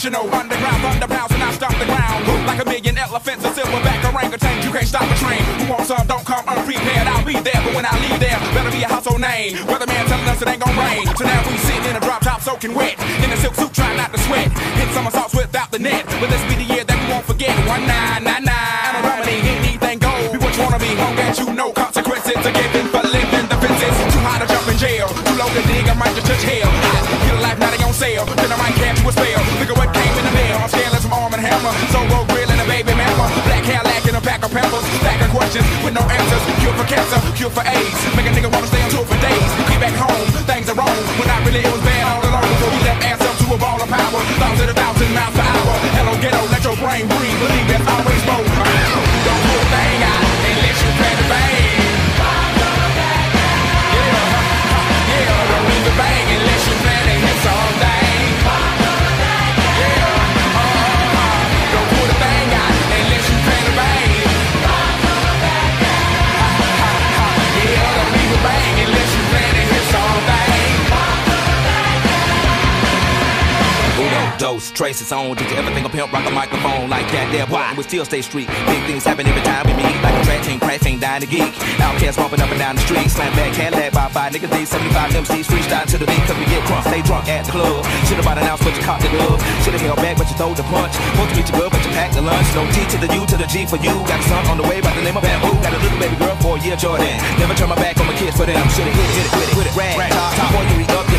national. Underground thunderbounds and I stomp the ground. Like a million elephants, a silverback orangutan. You can't stop a train. Who wants some? Don't come unprepared. I'll be there, but when I leave there, better be a household name. Weatherman telling us it ain't gonna rain. So now we sitting in a drop top soaking wet. In a silk suit trying not to sweat. Hit somersaults without the net. But this be the year that we won't forget. One nine nine nine. And a remedy, anything goes. Be what you wanna be. Long as you know consequences are cure for AIDS. Make a nigga wanna stay on tour for days. Get back home, things are wrong. When not really, it was trace its own. Did you ever think a pimp rock a microphone like that? There, why? We still stay street. Big things happen every time we meet. Like a track team, crash team, dying to geek. OutKast bumping up and down the street. Slam back, Cadillac by five niggas. These 75 MCs freestyle to the beat. Cause we get crunk, stay drunk at the club. Should've bought an ounce, but you caught the glove. Should've held back, but you throw the punch. Supposed to meet you good, but you packed the lunch. No T to the U to the G for you. Got a son on the way by the name of Bamboo. Got a little baby girl for a year, Jordan. Never turn my back on my kids for them. Should've hit, hit it, with it, with it. Rag, top, top, boy, you eat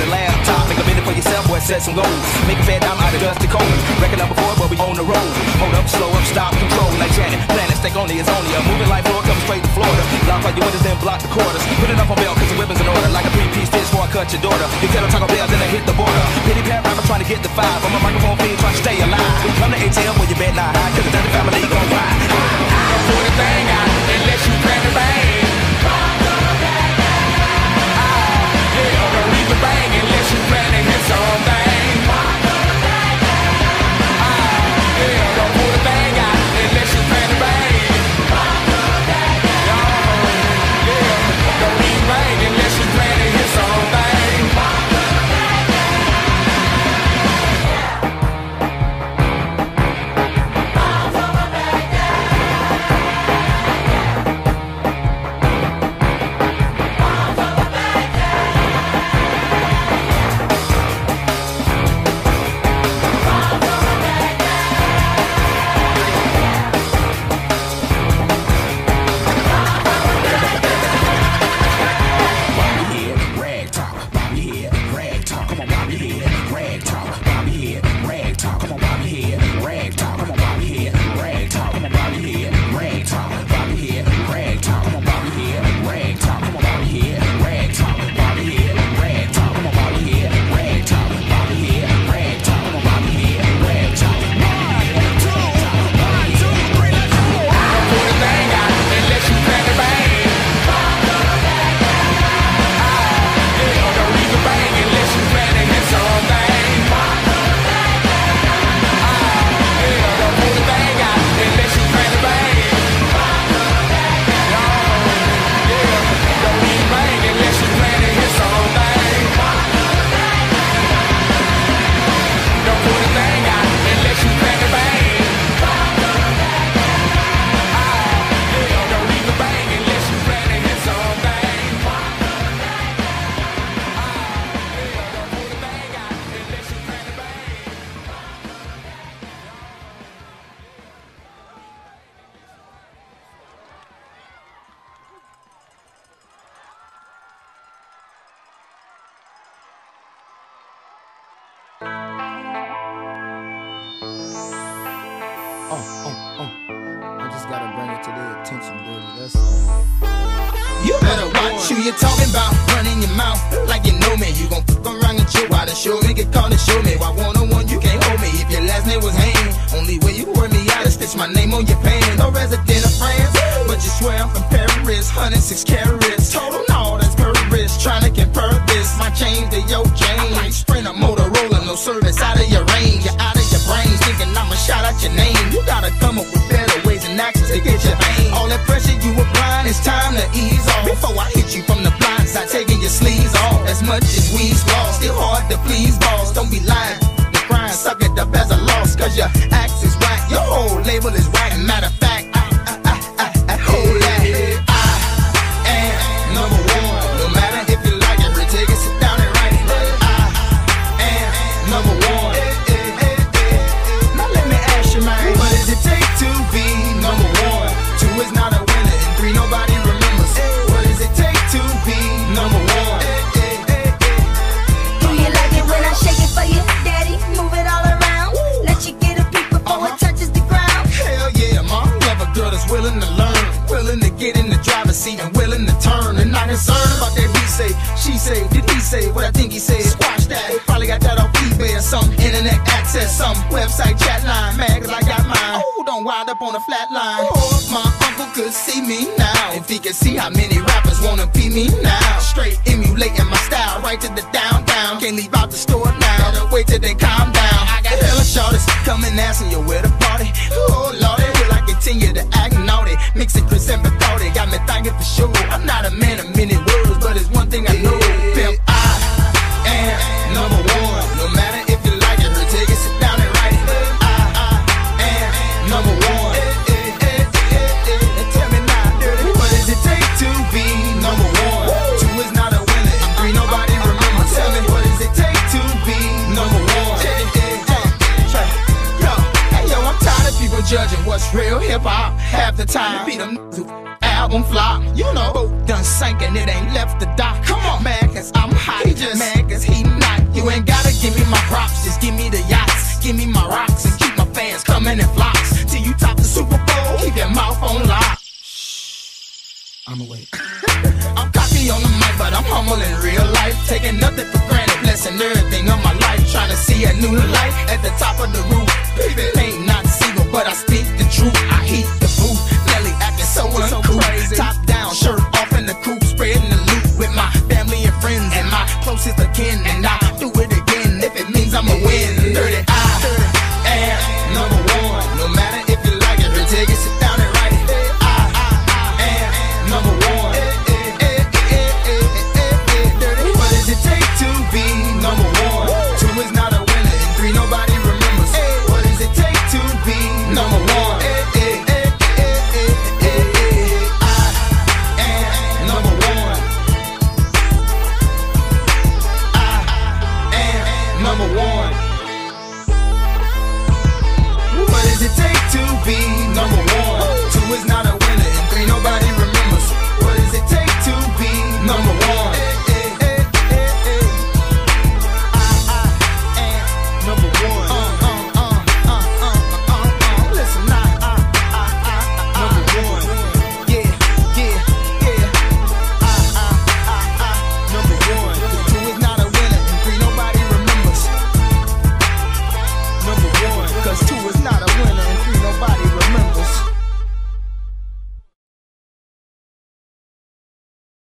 set some goals. Make a fat dime out of dusty cold. Record number four, but we on the road. Hold up, slow up, stop, control. Like Janet, planet, stake only is only a moving life floor, coming straight to Florida. Lock all your windows, then block the quarters. Put it up on bail, cause the weapons in order. Like a three-piece stitch before I cut your daughter. You tell them Taco Bell, then I hit the border. Pity pat rapper trying to get the five. I'm a microphone fiend trying to stay alive. Come to ATL where you bet not high, cause the dirty family gon' ride. Rag talk, come on, bob your head. Rag talk, bob your head. Rag talk, come on, bob your head. Rag talk, come on, gotta bring it to their attention. That's. You better watch who you're talking about, running your mouth like you know me. You gon' fuck around and chill out and show me, get called and show me. Why one on one you can't hold me if your last name was Hanes. Only way you work me out is stitch my name on your pants. No resident of France, but you swear I'm from Paris. 106 carats, total no, that's Paris. Trying to compare this, my chain to your chain. Like sprint a Motorola, no service out of your range. You're out of your brains, thinking I'ma shout out your name. You gotta come up with better ease off. Before I hit you from the blind side, taking your sleeves off. As much as we's up on a flat line. My uncle could see me now. If he could see how many rappers wanna be me now. Straight emulating my style, right to the downtown. Can't leave out the store now. Wait till they calm down. I got hella shorties coming asking you where the party. Real hip hop. Half the time, beat them who album flop. You know, boat done sank and it ain't left the dock. Come on, man, cause I'm hot. He just mad cause he not. You ain't gotta give me my props, just give me the yachts. Give me my rocks and keep my fans coming in flocks. Till you top the Super Bowl, keep your mouth on lock. I'ma. I'm cocky on the mic, but I'm humble in real life. Taking nothing for granted, blessing everything of my life. Trying to see a new light at the top of the roof. Baby, ain't not but I speak the truth. I hate the food, belly acting so uncool. Top down shirt hesitate.